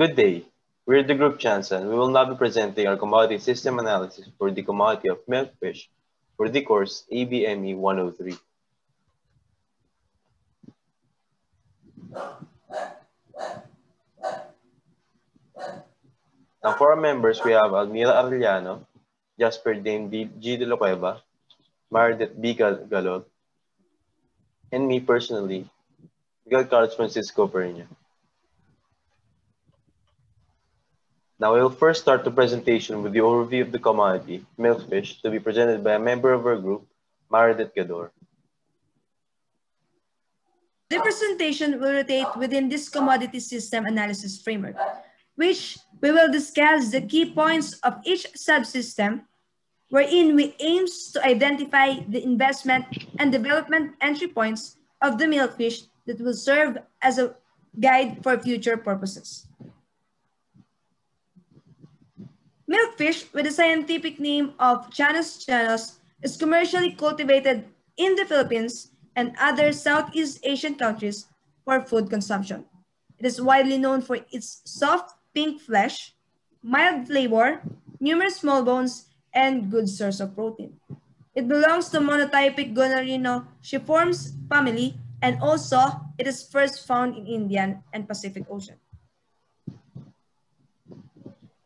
Good day. We're the Group Chansa. We will now be presenting our commodity system analysis for the commodity of milkfish for the course ABME 103. Now for our members, we have Almirah Arellano, Jasper Dane G. Dela Cueva, Maridet B. Gador, and me personally, Miguel Carlos Francisco Pernia. Now we'll first start the presentation with the overview of the commodity, milkfish, to be presented by a member of our group, Maridet Gador. The presentation will rotate within this commodity system analysis framework, which we will discuss the key points of each subsystem, wherein we aims to identify the investment and development entry points of the milkfish that will serve as a guide for future purposes. Milkfish, with the scientific name of Chanos chanos, is commercially cultivated in the Philippines and other Southeast Asian countries for food consumption. It is widely known for its soft pink flesh, mild flavor, numerous small bones, and good source of protein. It belongs to monotypic Gonorynchiformes family and also it is first found in Indian and Pacific Ocean.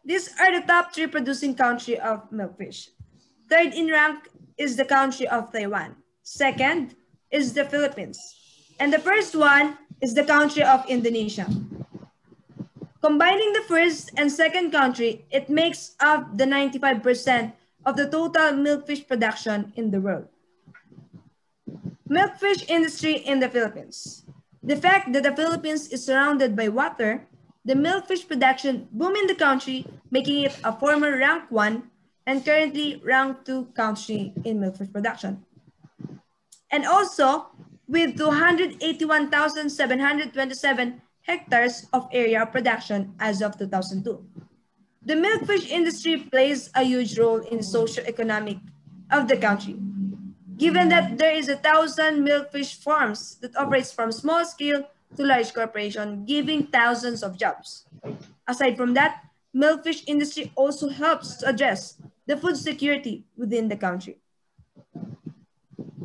These are the top three producing country of milkfish. Third in rank is the country of Taiwan. Second is the Philippines. And the first one is the country of Indonesia. Combining the first and second country, it makes up the 95% of the total milkfish production in the world. Milkfish industry in the Philippines. The fact that the Philippines is surrounded by water the milkfish production boom in the country, making it a former rank one and currently rank two country in milkfish production. And also with 281,727 hectares of area production as of 2002. The milkfish industry plays a huge role in socio-economic of the country. Given that there is a thousand milkfish farms that operates from small scale to large corporation, giving thousands of jobs. Aside from that, milkfish industry also helps to address the food security within the country.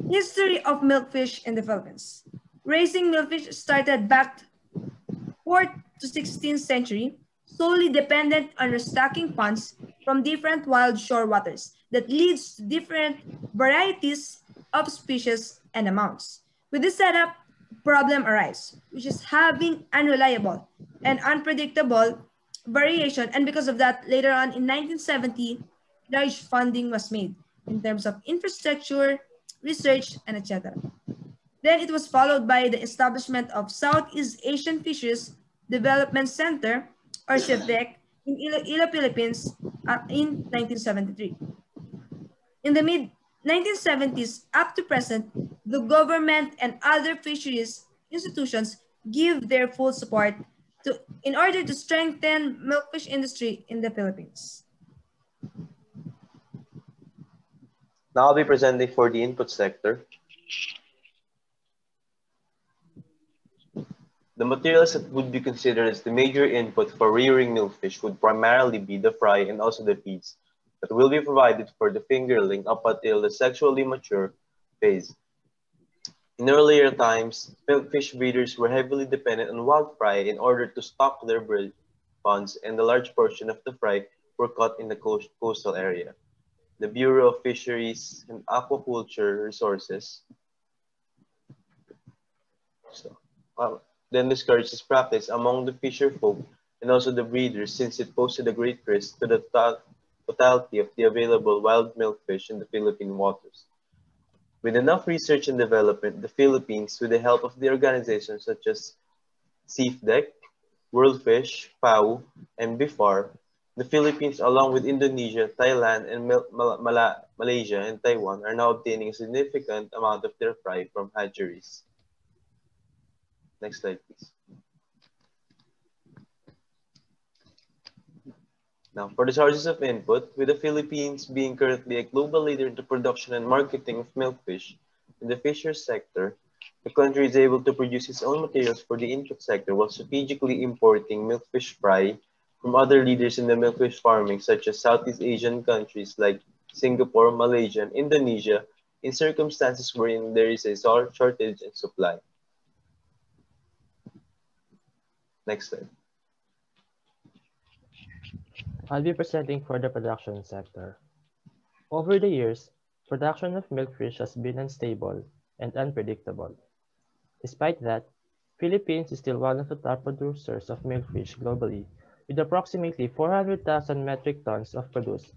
History of milkfish in the Philippines. Raising milkfish started back 4th to 16th century, solely dependent on restocking ponds from different wild shore waters that leads to different varieties of species and amounts. With this setup, problem arise, which is having unreliable and unpredictable variation. And because of that, later on in 1970, large funding was made in terms of infrastructure, research, and etc. Then it was followed by the establishment of Southeast Asian Fisheries Development Center, or SEAFDEC, in Ilo, Philippines uh, in 1973. In the mid 1970s up to present, the government and other fisheries institutions give their full support to, in order to strengthen milkfish industry in the Philippines. Now I'll be presenting for the input sector. The materials that would be considered as the major input for rearing milkfish would primarily be the fry and also the feeds that will be provided for the fingerling up until the sexually mature phase. In earlier times, milkfish breeders were heavily dependent on wild fry in order to stock their ponds and a large portion of the fry were caught in the coastal area. The Bureau of Fisheries and Aquaculture Resources so, uh, then discouraged this practice among the fisher folk and also the breeders since it posed a great risk to the totality of the available wild milkfish in the Philippine waters. With enough research and development, the Philippines, with the help of the organizations such as SEAFDEC, World Fish, FAO, and BFAR, the Philippines, along with Indonesia, Thailand, and Mal Mal Malaysia and Taiwan, are now obtaining a significant amount of their fry from hatcheries. Next slide, please. Now, for the sources of input, with the Philippines being currently a global leader in the production and marketing of milkfish in the fisheries sector, the country is able to produce its own materials for the input sector while strategically importing milkfish fry from other leaders in the milkfish farming, such as Southeast Asian countries like Singapore, Malaysia, and Indonesia, in circumstances wherein there is a shortage in supply. Next slide. I'll be presenting for the production sector. Over the years, production of milkfish has been unstable and unpredictable. Despite that, Philippines is still one of the top producers of milkfish globally, with approximately 400,000 metric tons of produce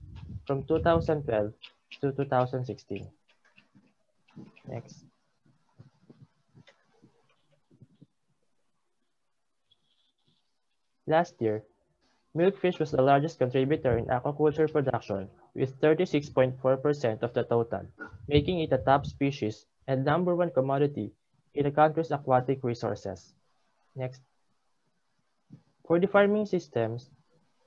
from 2012 to 2016. Next. Last year, milkfish was the largest contributor in aquaculture production with 36.4% of the total, making it a top species and number one commodity in the country's aquatic resources. Next. For the farming systems,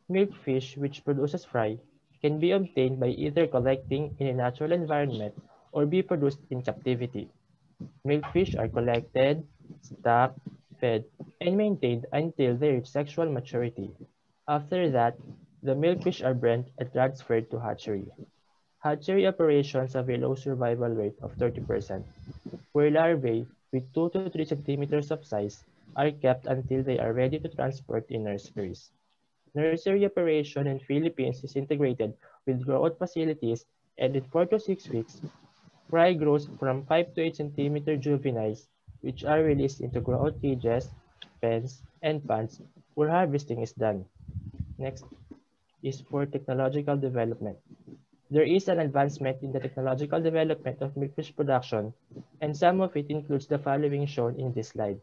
milkfish which produces fry can be obtained by either collecting in a natural environment or be produced in captivity. Milkfish are collected, stocked, fed, and maintained until they reach sexual maturity. After that, the milkfish are bred and transferred to hatchery. Hatchery operations have a low survival rate of 30%, where larvae with 2 to 3 centimeters of size are kept until they are ready to transport in nurseries. Nursery operation in Philippines is integrated with growth facilities and in 4 to 6 weeks, fry grows from 5 to 8 centimeter juveniles, which are released into growth cages, pens, and ponds where harvesting is done. Next is for technological development. There is an advancement in the technological development of milkfish production, and some of it includes the following shown in this slide.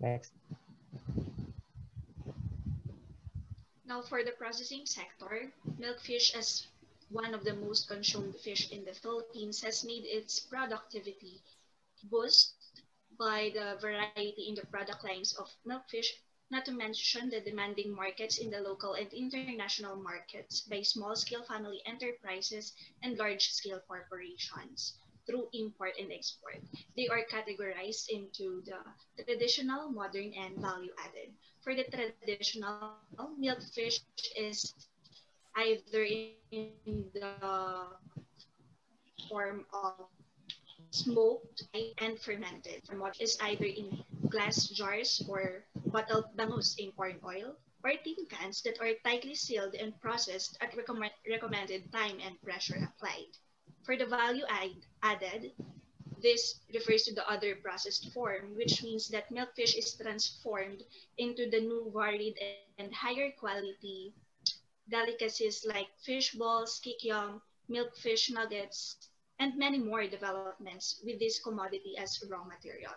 Next. Now for the processing sector, milkfish as one of the most consumed fish in the Philippines has made its productivity boost by the variety in the product lines of milkfish not to mention the demanding markets in the local and international markets by small-scale family enterprises and large-scale corporations through import and export. They are categorized into the traditional, modern, and value-added. For the traditional, milkfish is either in the form of smoked and fermented. What is either in glass jars or bottled bangus in corn oil or tin cans that are tightly sealed and processed at recommend recommended time and pressure applied. For the value added, this refers to the other processed form, which means that milkfish is transformed into the new varied and higher quality delicacies like fish balls, kikiam, milkfish nuggets, and many more developments with this commodity as raw material.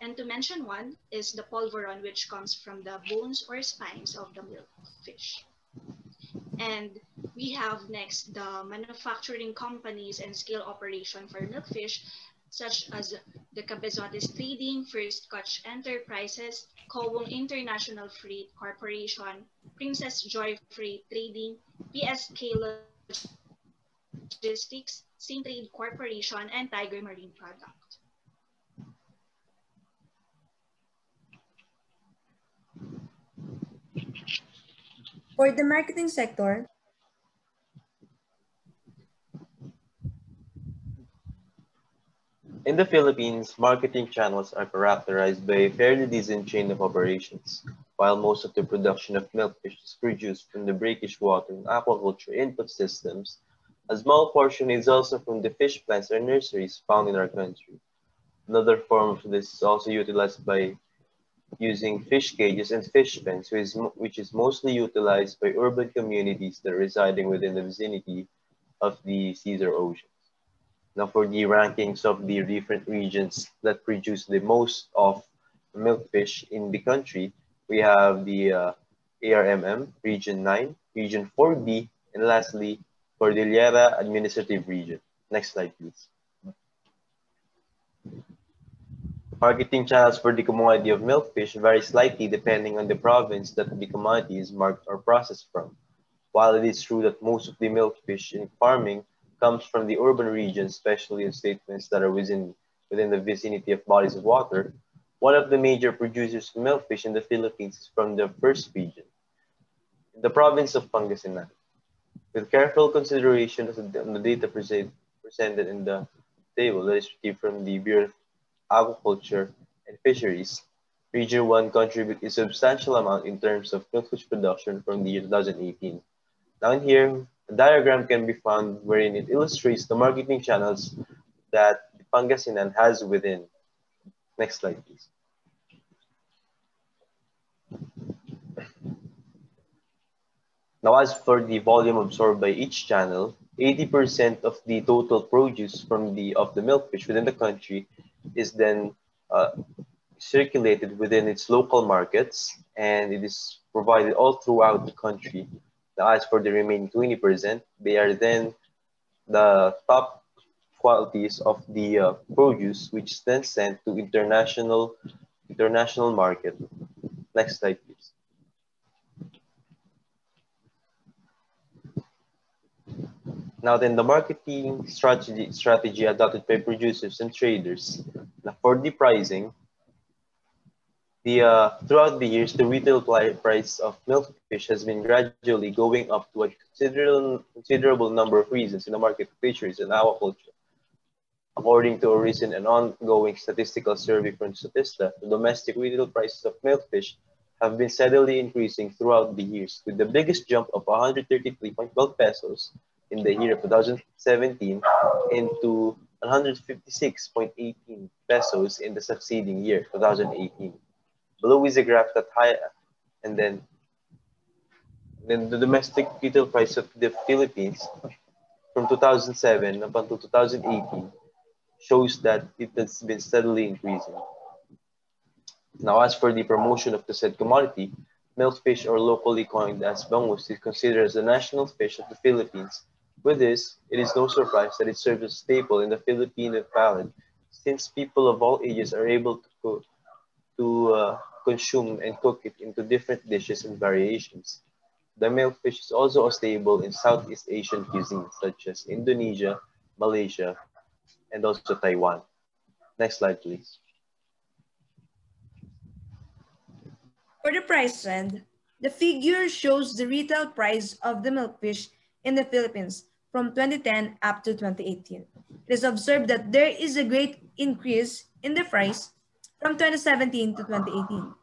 And to mention one is the polvoron, which comes from the bones or spines of the milkfish. And we have next the manufacturing companies and scale operation for milkfish, such as the Cabezotes Trading, First Catch Enterprises, Kowong International Freight Corporation, Princess Joy Freight Trading, PSK Logistics, Trade Corporation, and Tiger Marine Product. For the marketing sector, In the Philippines, marketing channels are characterized by a fairly decent chain of operations. While most of the production of milkfish is produced from the brackish water and aquaculture input systems, a small portion is also from the fish plants or nurseries found in our country. Another form of this is also utilized by using fish cages and fish pens, which is which is mostly utilized by urban communities that are residing within the vicinity of the or oceans. Now for the rankings of the different regions that produce the most of milkfish in the country, we have the uh, ARMM, Region 9, Region 4B, and lastly, Cordillera Administrative Region. Next slide, please. Marketing channels for the commodity of milkfish vary slightly depending on the province that the commodity is marked or processed from. While it is true that most of the milkfish in farming comes from the urban regions, especially in statements that are within within the vicinity of bodies of water, one of the major producers of milkfish in the Philippines is from the first region, the province of Pangasinan. With careful consideration of the data presented in the table that is received from the Bureau of Aquaculture and Fisheries, Region 1 contribute a substantial amount in terms of milkfish production from the year 2018. Down here, a diagram can be found wherein it illustrates the marketing channels that the Pangasinan has within. Next slide, please. Now, as for the volume absorbed by each channel, 80% of the total produce from the of the milkfish within the country is then uh, circulated within its local markets and it is provided all throughout the country. Now, as for the remaining 20%, they are then the top qualities of the uh, produce, which is then sent to international international market. Next slide, please. Now then, the marketing strategy strategy adopted by producers and traders. For the pricing, the uh, throughout the years, the retail price of milkfish has been gradually going up to a considerable considerable number of reasons in the market fisheries and aquaculture. According to a recent and ongoing statistical survey from Statista, the domestic retail prices of milkfish have been steadily increasing throughout the years, with the biggest jump of 133.12 pesos in the year 2017 into 156.18 pesos in the succeeding year, 2018. Below is a graph that high, and then, then the domestic retail price of the Philippines from 2007 up until 2018 shows that it has been steadily increasing. Now, as for the promotion of the said commodity, milkfish or locally coined as bangus is considered as the national fish of the Philippines. With this, it is no surprise that it serves as a staple in the Filipino palate since people of all ages are able to, cook, to uh, consume and cook it into different dishes and variations. The milkfish is also a staple in Southeast Asian cuisine such as Indonesia, Malaysia, and also Taiwan. Next slide, please. For the price trend, the figure shows the retail price of the milkfish in the Philippines from 2010 up to 2018. It is observed that there is a great increase in the price from 2017 to 2018.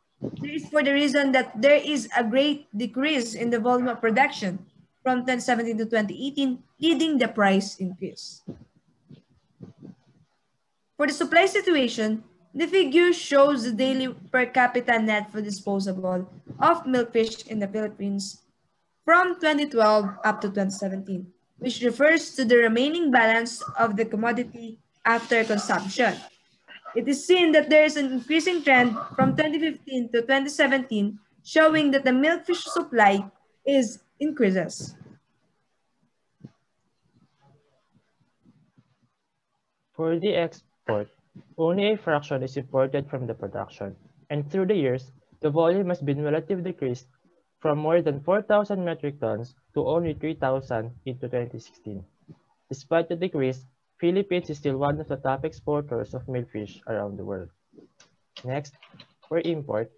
This is for the reason that there is a great decrease in the volume of production from 2017 to 2018, leading the price increase. For the supply situation, the figure shows the daily per capita net for disposable of milkfish in the Philippines from 2012 up to 2017, which refers to the remaining balance of the commodity after consumption. It is seen that there is an increasing trend from 2015 to 2017 showing that the milkfish supply is increases. For the export only a fraction is imported from the production, and through the years, the volume has been relatively decreased from more than 4,000 metric tons to only 3,000 in 2016. Despite the decrease, Philippines is still one of the top exporters of milkfish around the world. Next, for import,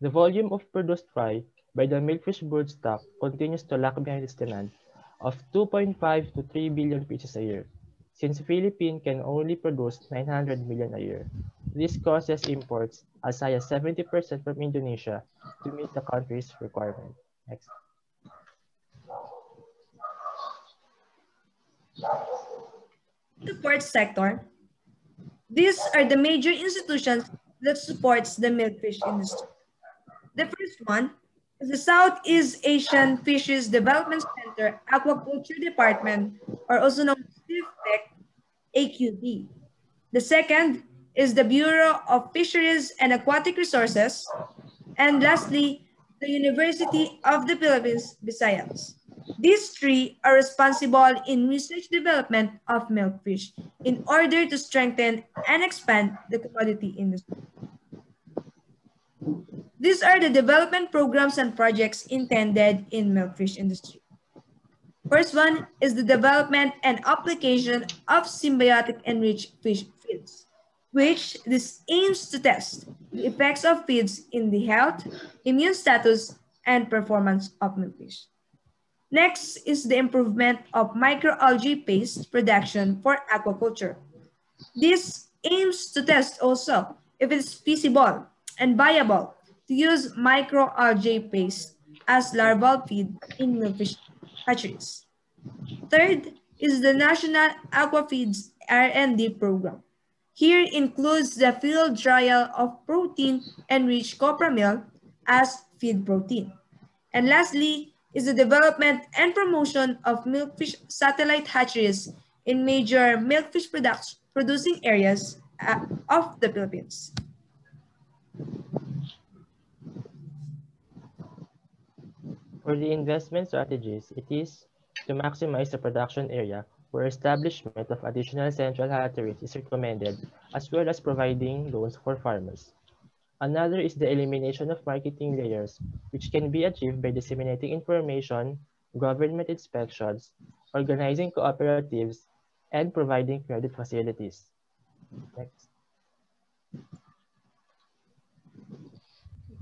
the volume of produced fry by the milkfish brood stock continues to lag behind its demand of 2.5 to 3 billion pieces a year since Philippines can only produce 900 million a year. This causes imports as high as 70% from Indonesia to meet the country's requirement. Next. Support sector. These are the major institutions that supports the milkfish industry. The first one is the Southeast Asian Fisheries Development Center Aquaculture Department, or also known as SEAFDEC, AQD. The second is the Bureau of Fisheries and Aquatic Resources. And lastly, the University of the Philippines, Visayas. These three are responsible in research development of milkfish in order to strengthen and expand the commodity industry. These are the development programs and projects intended in milkfish industry. First one is the development and application of symbiotic enriched fish feeds, which this aims to test the effects of feeds in the health, immune status, and performance of milkfish. Next is the improvement of microalgae paste production for aquaculture. This aims to test also if it is feasible and viable to use microalgae paste as larval feed in fish hatcheries. Third is the National Aquafeeds R&D program. Here includes the field trial of protein-enriched copra meal as feed protein. And lastly is the development and promotion of milkfish satellite hatcheries in major milkfish producing areas uh, of the Philippines. For the investment strategies, it is to maximize the production area where establishment of additional central hatcheries is recommended, as well as providing loans for farmers. Another is the elimination of marketing layers, which can be achieved by disseminating information, government inspections, organizing cooperatives, and providing credit facilities. Next.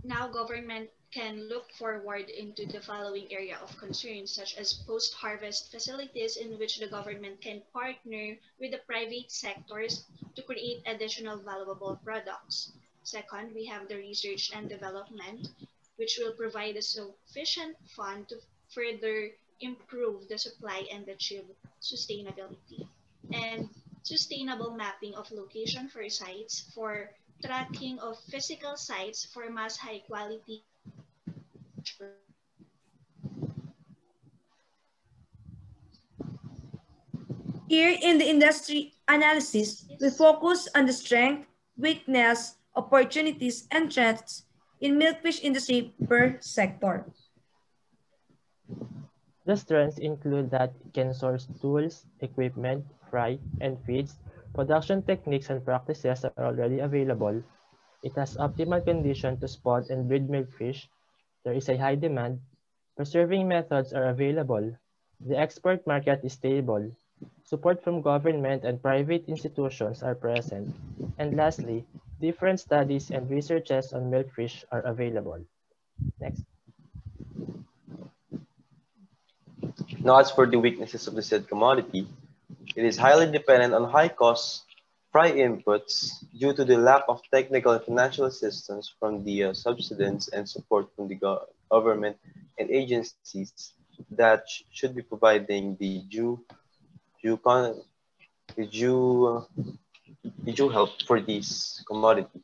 Now government can look forward into the following area of concern, such as post-harvest facilities in which the government can partner with the private sectors to create additional valuable products. Second, we have the research and development, which will provide a sufficient fund to further improve the supply and achieve sustainability. And sustainable mapping of location for sites for tracking of physical sites for mass high quality Here in the industry analysis, we focus on the strength, weakness, opportunities, and threats in milkfish industry per sector. The strengths include that it can source tools, equipment, fry, and feeds. Production techniques and practices are already available. It has optimal condition to spot and breed milkfish. There is a high demand. Preserving methods are available. The export market is stable. Support from government and private institutions are present. And lastly, different studies and researches on milkfish are available. Next. Now, as for the weaknesses of the said commodity, it is highly dependent on high costs, fry inputs due to the lack of technical and financial assistance from the uh, subsidence and support from the go government and agencies that sh should be providing the due, due, con the due, uh, due help for this commodity.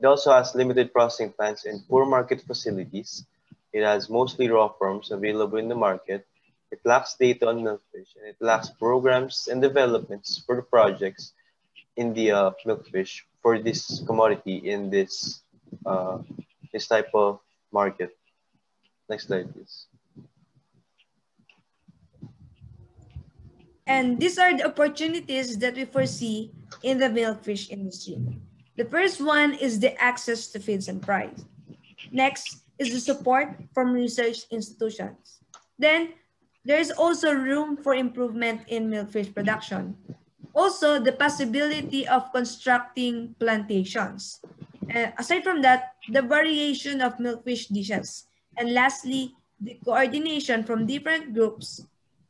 It also has limited processing plants and poor market facilities. It has mostly raw forms available in the market it lacks data on milkfish and it lacks programs and developments for the projects in the uh, milkfish for this commodity in this uh, this type of market. Next slide, please. And these are the opportunities that we foresee in the milkfish industry. The first one is the access to feeds and price. Next is the support from research institutions. Then there is also room for improvement in milkfish production. Also, the possibility of constructing plantations. Uh, aside from that, the variation of milkfish dishes. And lastly, the coordination from different groups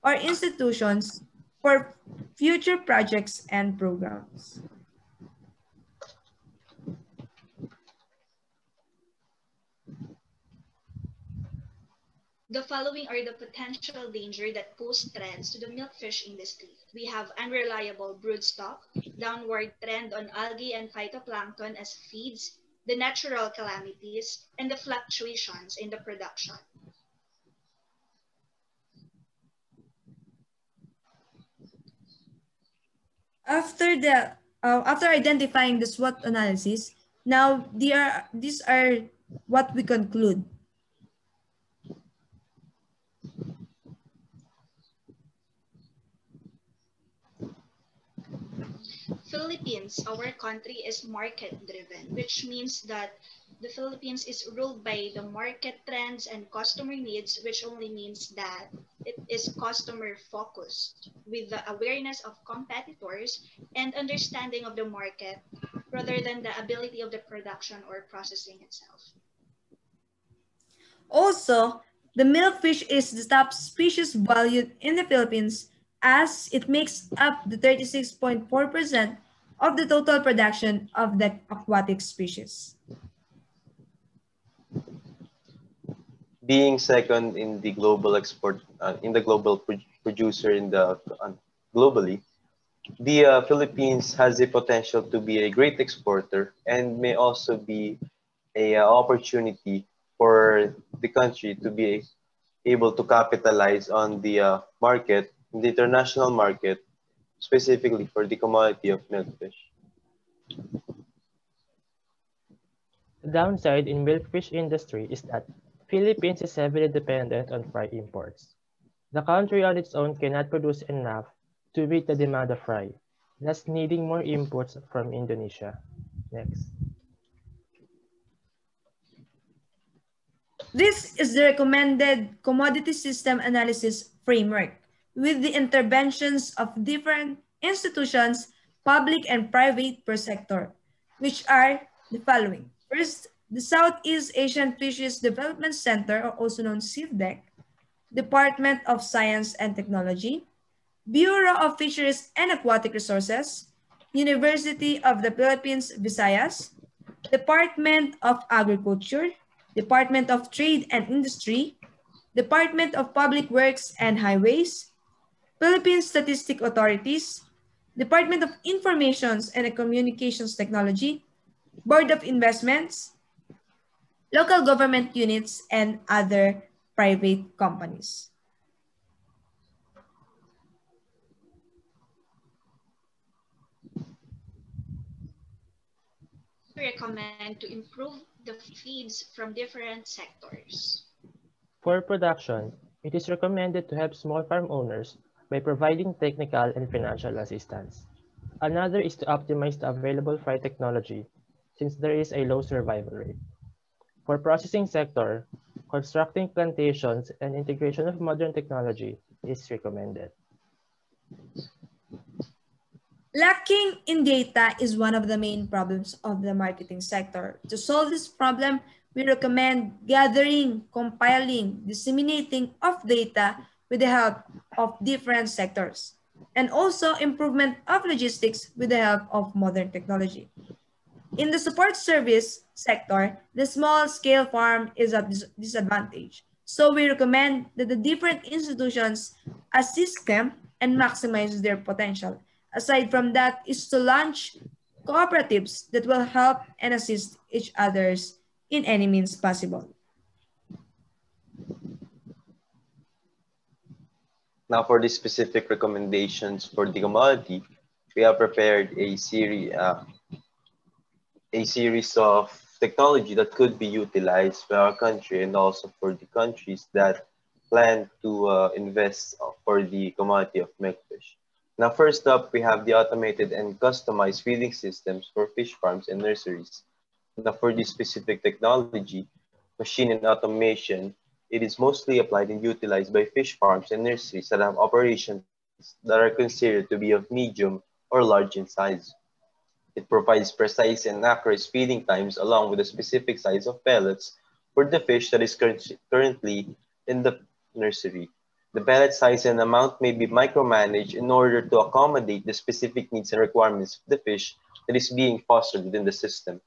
or institutions for future projects and programs. The following are the potential danger that pose threats to the milkfish industry. We have unreliable broodstock, downward trend on algae and phytoplankton as feeds, the natural calamities, and the fluctuations in the production. After the uh, after identifying the SWOT analysis, now they are, these are what we conclude. Philippines, our country is market driven, which means that the Philippines is ruled by the market trends and customer needs, which only means that it is customer focused with the awareness of competitors and understanding of the market rather than the ability of the production or processing itself. Also, the milkfish is the top species valued in the Philippines as it makes up the 36.4% of the total production of the aquatic species. Being second in the global export uh, in the global pro producer in the uh, globally the uh, philippines has the potential to be a great exporter and may also be a uh, opportunity for the country to be able to capitalize on the uh, market the international market specifically for the commodity of milkfish. The downside in milkfish industry is that Philippines is heavily dependent on fry imports. The country on its own cannot produce enough to meet the demand of fry, thus needing more imports from Indonesia. Next. This is the recommended commodity system analysis framework with the interventions of different institutions, public and private per sector, which are the following. First, the Southeast Asian Fisheries Development Center, or also known SEAFDEC, Department of Science and Technology, Bureau of Fisheries and Aquatic Resources, University of the Philippines, Visayas, Department of Agriculture, Department of Trade and Industry, Department of Public Works and Highways, Philippine Statistic Authorities, Department of Informations and Communications Technology, Board of Investments, local government units, and other private companies. We recommend to improve the feeds from different sectors. For production, it is recommended to help small farm owners by providing technical and financial assistance. Another is to optimize the available fry technology since there is a low survival rate. For processing sector, constructing plantations and integration of modern technology is recommended. Lacking in data is one of the main problems of the marketing sector. To solve this problem, we recommend gathering, compiling, disseminating of data with the help of different sectors, and also improvement of logistics with the help of modern technology. In the support service sector, the small scale farm is at disadvantage. So we recommend that the different institutions assist them and maximize their potential. Aside from that is to launch cooperatives that will help and assist each others in any means possible. Now for the specific recommendations for the commodity, we have prepared a series, uh, a series of technology that could be utilized by our country and also for the countries that plan to uh, invest for the commodity of milkfish. Now, first up, we have the automated and customized feeding systems for fish farms and nurseries. Now, for this specific technology, machine and automation, it is mostly applied and utilized by fish farms and nurseries that have operations that are considered to be of medium or large in size. It provides precise and accurate feeding times along with a specific size of pellets for the fish that is currently in the nursery. The pellet size and amount may be micromanaged in order to accommodate the specific needs and requirements of the fish that is being fostered within the system.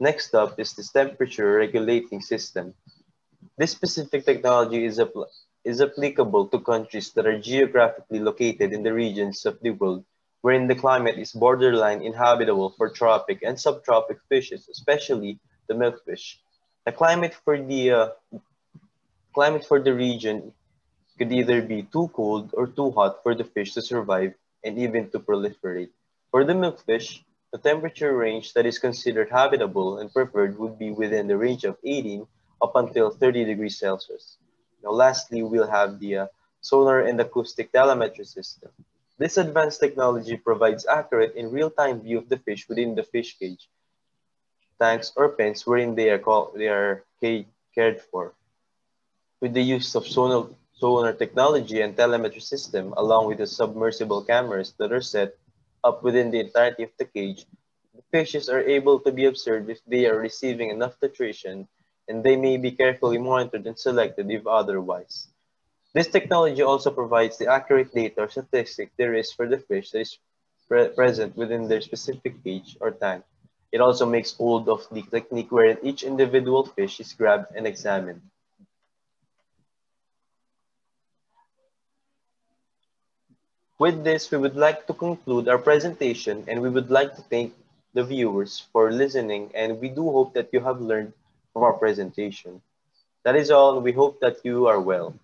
Next up is this temperature regulating system. This specific technology is, apl is applicable to countries that are geographically located in the regions of the world wherein the climate is borderline inhabitable for tropic and subtropic fishes, especially the milkfish. The climate for the uh, climate for the region could either be too cold or too hot for the fish to survive and even to proliferate. For the milkfish, the temperature range that is considered habitable and preferred would be within the range of 18 up until 30 degrees Celsius. Now, lastly, we'll have the uh, sonar and acoustic telemetry system. This advanced technology provides accurate and real-time view of the fish within the fish cage, tanks, or pens wherein they are, called, they are cared for. With the use of sonar, sonar technology and telemetry system, along with the submersible cameras that are set up within the entirety of the cage, the fishes are able to be observed if they are receiving enough nutrition, and they may be carefully monitored and selected if otherwise. This technology also provides the accurate data or statistic there is for the fish that is pre present within their specific cage or tank. It also makes hold of the technique wherein each individual fish is grabbed and examined. With this, we would like to conclude our presentation and we would like to thank the viewers for listening and we do hope that you have learned from our presentation. That is all. We hope that you are well.